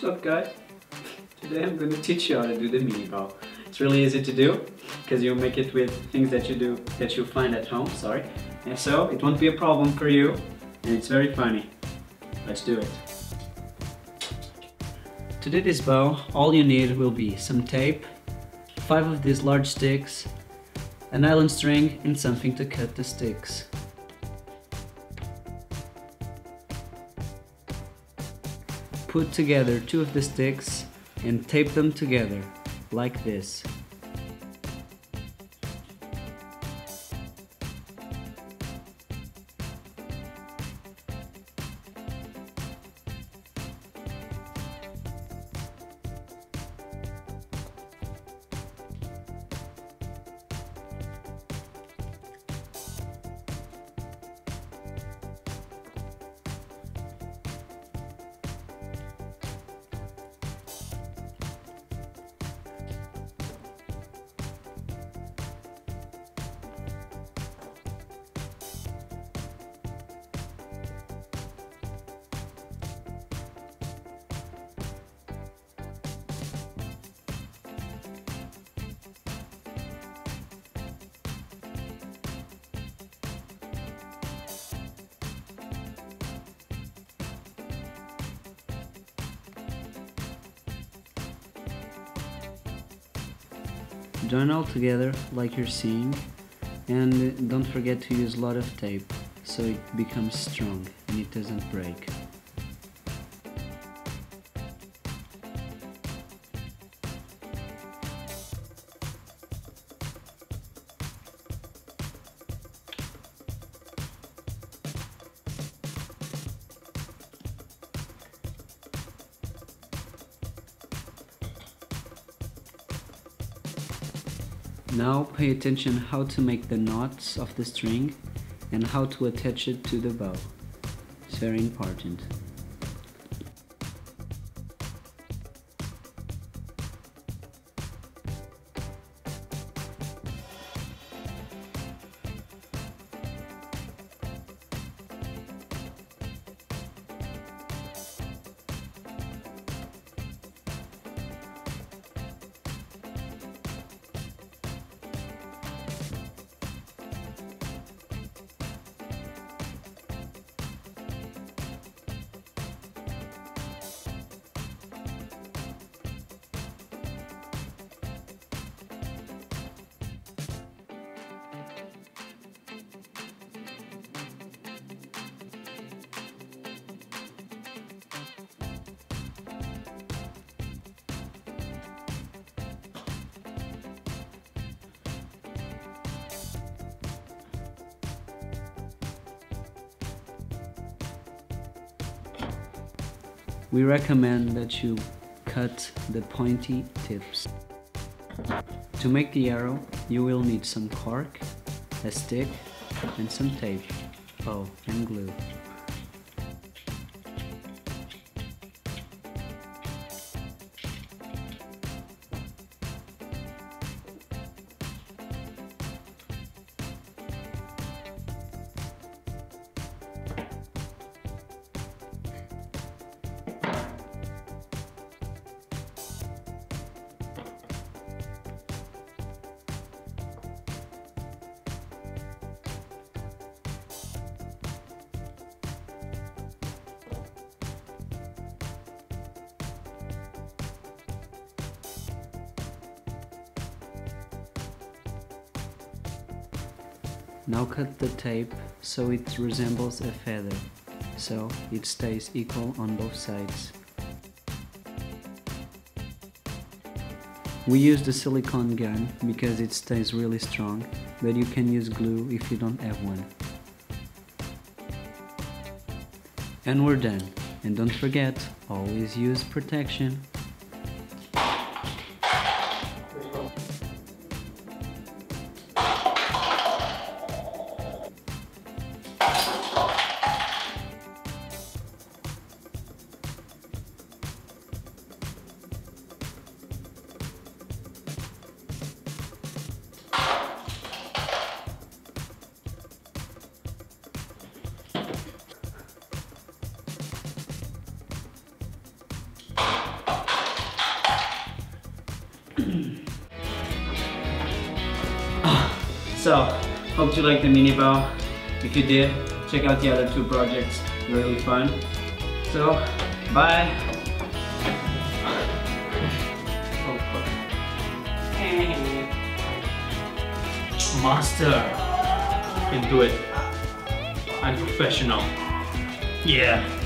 What's up guys? Today I'm going to teach you how to do the mini bow. It's really easy to do because you'll make it with things that you do that you find at home, sorry. And so it won't be a problem for you and it's very funny. Let's do it. To do this bow, all you need will be some tape, five of these large sticks, a nylon string and something to cut the sticks. Put together two of the sticks and tape them together, like this. Join all together like you're seeing and don't forget to use a lot of tape so it becomes strong and it doesn't break. Now pay attention how to make the knots of the string and how to attach it to the bow. It's very important. We recommend that you cut the pointy tips. To make the arrow, you will need some cork, a stick, and some tape, oh, and glue. Now cut the tape so it resembles a feather, so it stays equal on both sides. We use the silicone gun because it stays really strong, but you can use glue if you don't have one. And we're done. And don't forget, always use protection. So, hope you liked the mini bow. If you did, check out the other two projects, really fun. So, bye. Master can do it. I'm professional. Yeah.